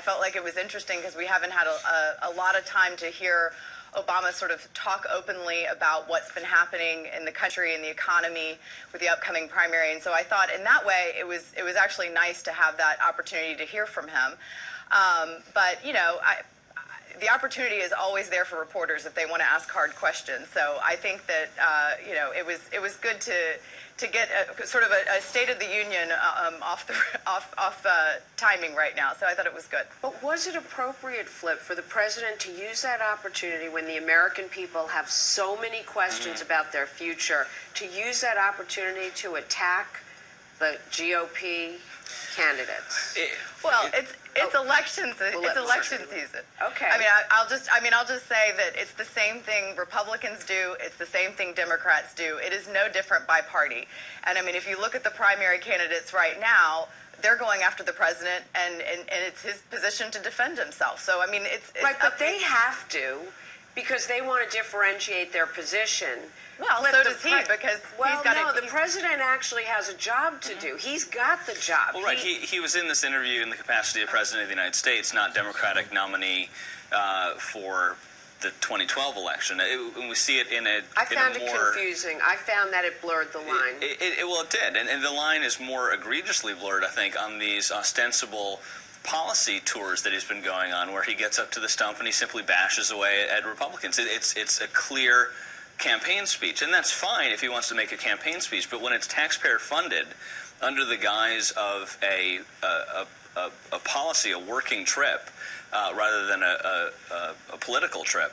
I felt like it was interesting because we haven't had a, a, a lot of time to hear Obama sort of talk openly about what's been happening in the country and the economy with the upcoming primary. And so I thought in that way it was it was actually nice to have that opportunity to hear from him. Um, but you know, I, the opportunity is always there for reporters if they want to ask hard questions. So I think that uh, you know it was it was good to to get a, sort of a, a, State of the Union uh, um, off the off off uh, timing right now. So I thought it was good. But was it appropriate, Flip, for the president to use that opportunity when the American people have so many questions mm-hmm. about their future to use that opportunity to attack the GOP candidates? It, well, it, it's it's oh, election well, it's election season. Okay. I mean, I, will just I mean I'll just say that it's the same thing Republicans do. It's the same thing Democrats do. It is no different by party. And I mean, if you look at the primary candidates right now, they're going after the president, and and, and it's his position to defend himself. So I mean, it's, it's right, but they have to because they want to differentiate their position. Well, so does he because well, he's got no, a, the president actually has a job to do. He's got the job. Well, right. He, he was in this interview in the capacity of president of the United States, not Democratic nominee uh, for the 2012 election. It, and we see it in a. I found it more, confusing. I found that it blurred the line. It, it, well, it did, and, and the line is more egregiously blurred, I think, on these ostensible policy tours that he's been going on, where he gets up to the stump and he simply bashes away at Republicans. It, it's it's a clear campaign speech, and that's fine if he wants to make a campaign speech. But when it's taxpayer funded, under the guise of a a, a, a policy, a working trip, uh, rather than a, a political trip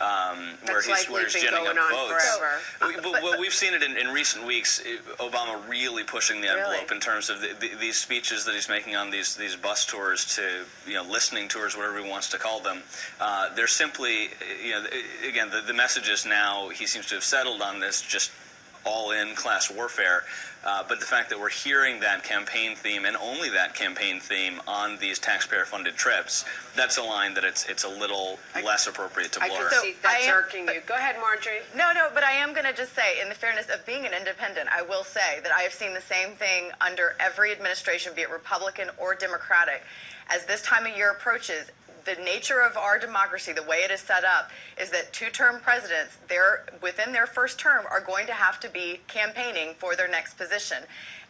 um, where he's, like where he's ginning up votes. We, but, well, we've seen it in, in, recent weeks. Obama really pushing the envelope really? in terms of the, the, these speeches that he's making on these these bus tours to you know listening tours, whatever he wants to call them. Uh, they're simply you know again the, the message is now he seems to have settled on this just all in class warfare. Uh, but the fact that we're hearing that campaign theme and only that campaign theme on these taxpayer-funded trips, that's a line that it's it's a little I, less appropriate to blur. I can see that irking you. Go ahead, Marjorie. No, no, but I am going to just say, in the fairness of being an independent, I will say that I have seen the same thing under every administration, be it Republican or Democratic. As this time of year approaches, the nature of our democracy, the way it is set up, is that two-term presidents, they're within their first term, are going to have to be campaigning for their next position.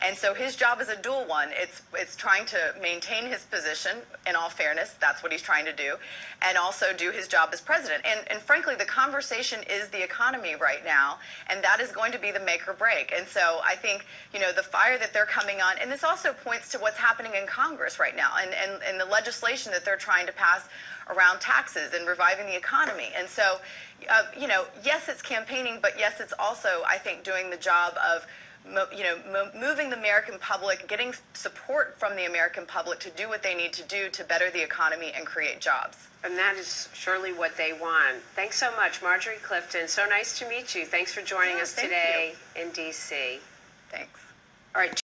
And so his job is a dual one. It's it's trying to maintain his position. In all fairness, that's what he's trying to do, and also do his job as president. And and frankly, the conversation is the economy right now, and that is going to be the make or break. And so I think you know the fire that they're coming on, and this also points to what's happening in Congress right now, and and, and the legislation that they're trying to pass around taxes and reviving the economy. And so, uh, you know, yes, it's campaigning, but yes, it's also, I think, doing the job of you know, moving the American public, getting support from the American public to do what they need to do to better the economy and create jobs. And that is surely what they want. Thanks so much, Marjorie Clifton. So nice to meet you. Thanks for joining oh, us today you. in D.C. Thanks. All right.